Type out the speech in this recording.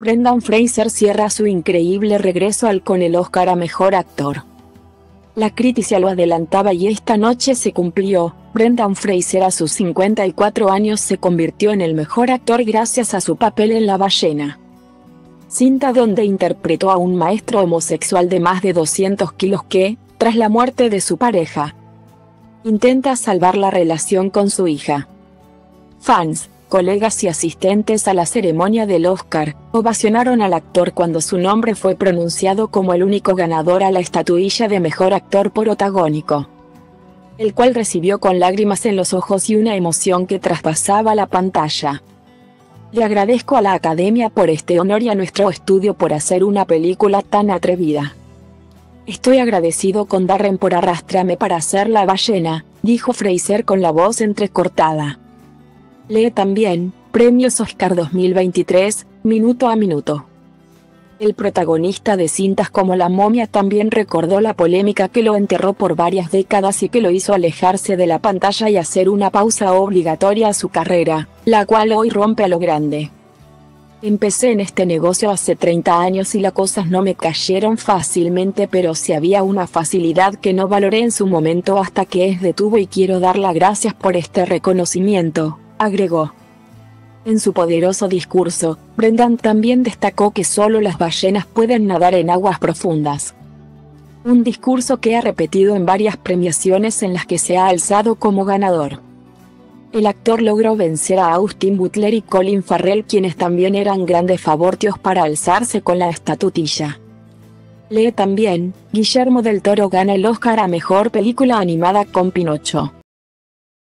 Brendan Fraser cierra su increíble regreso al con el Oscar a Mejor Actor. La crítica lo adelantaba y esta noche se cumplió. Brendan Fraser a sus 54 años se convirtió en el mejor actor gracias a su papel en La ballena. Cinta donde interpretó a un maestro homosexual de más de 200 kilos que, tras la muerte de su pareja, intenta salvar la relación con su hija. Fans, colegas y asistentes a la ceremonia del Oscar, ovacionaron al actor cuando su nombre fue pronunciado como el único ganador a la estatuilla de Mejor Actor Protagónico, el cual recibió con lágrimas en los ojos y una emoción que traspasaba la pantalla. Le agradezco a la Academia por este honor y a nuestro estudio por hacer una película tan atrevida. Estoy agradecido con Darren por arrastrarme para hacer la ballena, dijo Fraser con la voz entrecortada. Lee también, Premios Oscar 2023, minuto a minuto. El protagonista de cintas como La momia también recordó la polémica que lo enterró por varias décadas y que lo hizo alejarse de la pantalla y hacer una pausa obligatoria a su carrera, la cual hoy rompe a lo grande. Empecé en este negocio hace 30 años y las cosas no me cayeron fácilmente pero sí había una facilidad que no valoré en su momento hasta que es detuvo y quiero dar las gracias por este reconocimiento agregó. En su poderoso discurso, Brendan también destacó que solo las ballenas pueden nadar en aguas profundas. Un discurso que ha repetido en varias premiaciones en las que se ha alzado como ganador. El actor logró vencer a Austin Butler y Colin Farrell quienes también eran grandes favoritos para alzarse con la estatutilla. Lee también, Guillermo del Toro gana el Oscar a Mejor Película Animada con Pinocho.